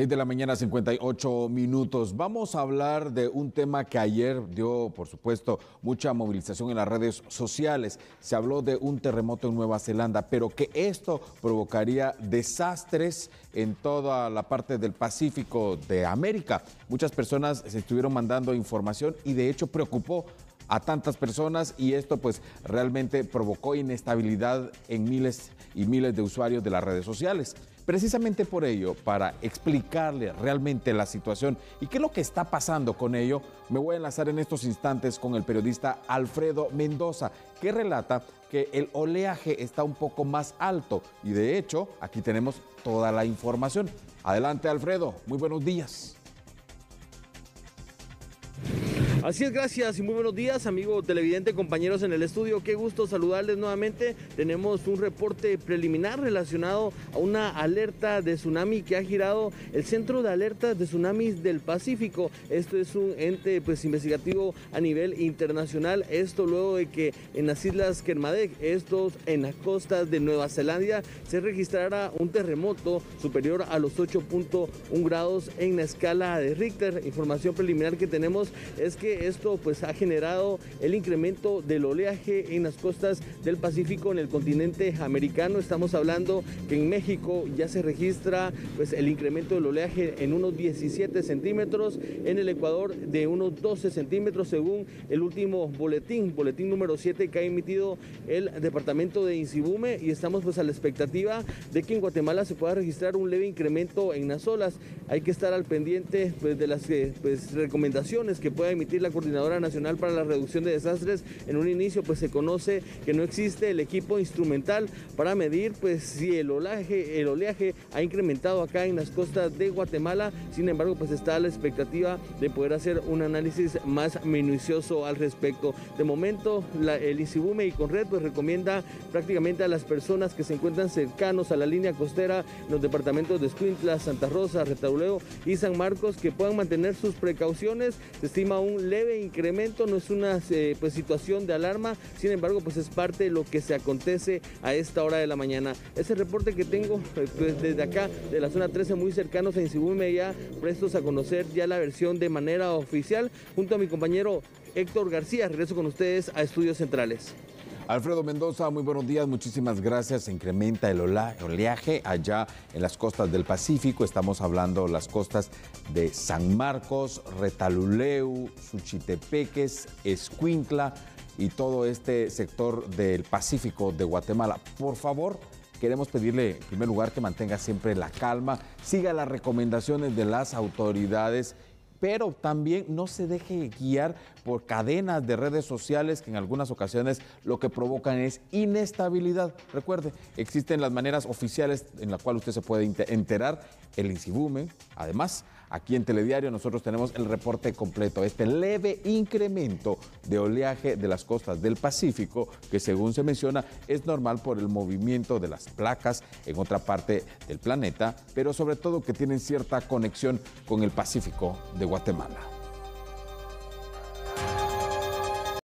6 de la mañana, 58 minutos. Vamos a hablar de un tema que ayer dio, por supuesto, mucha movilización en las redes sociales. Se habló de un terremoto en Nueva Zelanda, pero que esto provocaría desastres en toda la parte del Pacífico de América. Muchas personas se estuvieron mandando información y de hecho preocupó a tantas personas y esto pues realmente provocó inestabilidad en miles y miles de usuarios de las redes sociales. Precisamente por ello, para explicarle realmente la situación y qué es lo que está pasando con ello, me voy a enlazar en estos instantes con el periodista Alfredo Mendoza, que relata que el oleaje está un poco más alto y de hecho aquí tenemos toda la información. Adelante Alfredo, muy buenos días. Así es, gracias y muy buenos días, amigo televidente, compañeros en el estudio. Qué gusto saludarles nuevamente. Tenemos un reporte preliminar relacionado a una alerta de tsunami que ha girado el Centro de Alertas de Tsunamis del Pacífico. Esto es un ente pues, investigativo a nivel internacional. Esto luego de que en las Islas Kermadec, estos en las costas de Nueva Zelanda, se registrara un terremoto superior a los 8.1 grados en la escala de Richter. Información preliminar que tenemos es que esto pues ha generado el incremento del oleaje en las costas del Pacífico en el continente americano. Estamos hablando que en México ya se registra pues el incremento del oleaje en unos 17 centímetros, en el Ecuador de unos 12 centímetros según el último boletín, boletín número 7 que ha emitido el departamento de Insibume y estamos pues a la expectativa de que en Guatemala se pueda registrar un leve incremento en las olas. Hay que estar al pendiente pues, de las eh, pues, recomendaciones que pueda emitir la Coordinadora Nacional para la Reducción de Desastres, en un inicio pues se conoce que no existe el equipo instrumental para medir pues si el oleaje, el oleaje ha incrementado acá en las costas de Guatemala, sin embargo pues está la expectativa de poder hacer un análisis más minucioso al respecto. De momento el ICIBUME y Conred pues recomienda prácticamente a las personas que se encuentran cercanos a la línea costera en los departamentos de Escuintla, Santa Rosa, Retauleo y San Marcos que puedan mantener sus precauciones. Se estima un leve incremento, no es una eh, pues, situación de alarma, sin embargo pues es parte de lo que se acontece a esta hora de la mañana. Ese reporte que tengo eh, pues, desde acá, de la zona 13, muy cercanos a Insibume, ya prestos a conocer ya la versión de manera oficial, junto a mi compañero Héctor García, regreso con ustedes a Estudios Centrales. Alfredo Mendoza, muy buenos días, muchísimas gracias. Se incrementa el oleaje allá en las costas del Pacífico. Estamos hablando las costas de San Marcos, Retaluleu, Suchitepeques, Escuintla y todo este sector del Pacífico de Guatemala. Por favor, queremos pedirle en primer lugar que mantenga siempre la calma, siga las recomendaciones de las autoridades pero también no se deje guiar por cadenas de redes sociales que en algunas ocasiones lo que provocan es inestabilidad. Recuerde, existen las maneras oficiales en las cuales usted se puede enterar, el INSIBUME, además, Aquí en Telediario nosotros tenemos el reporte completo, este leve incremento de oleaje de las costas del Pacífico, que según se menciona es normal por el movimiento de las placas en otra parte del planeta, pero sobre todo que tienen cierta conexión con el Pacífico de Guatemala.